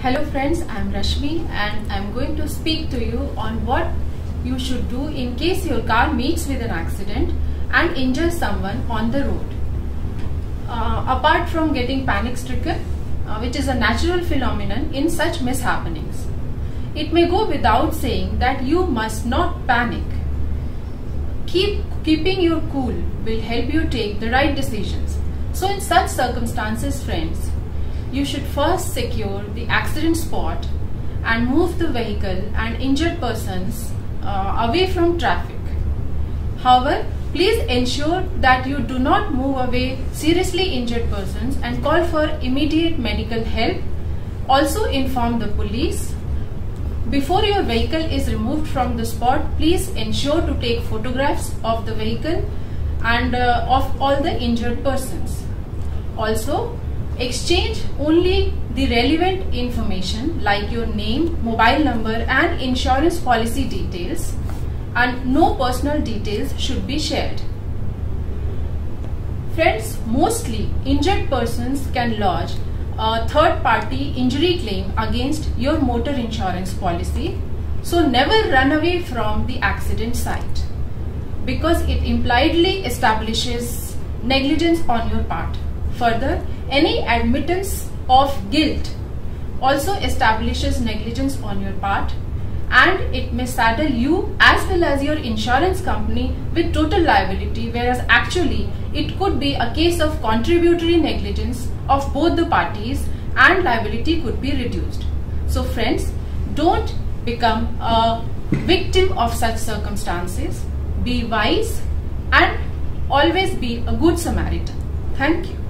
Hello friends, I am Rashmi and I am going to speak to you on what you should do in case your car meets with an accident and injures someone on the road. Uh, apart from getting panic stricken, uh, which is a natural phenomenon in such mishappenings, it may go without saying that you must not panic. Keep keeping your cool will help you take the right decisions. So in such circumstances, friends, you should first secure the accident spot and move the vehicle and injured persons uh, away from traffic. However, please ensure that you do not move away seriously injured persons and call for immediate medical help. Also inform the police. Before your vehicle is removed from the spot, please ensure to take photographs of the vehicle and uh, of all the injured persons. Also, exchange only the relevant information like your name, mobile number and insurance policy details and no personal details should be shared. Friends, mostly injured persons can lodge a third party injury claim against your motor insurance policy. So never run away from the accident site because it impliedly establishes negligence on your part. Further, any admittance of guilt also establishes negligence on your part and it may saddle you as well as your insurance company with total liability whereas actually it could be a case of contributory negligence of both the parties and liability could be reduced. So friends, don't become a victim of such circumstances. Be wise and always be a good Samaritan. Thank you.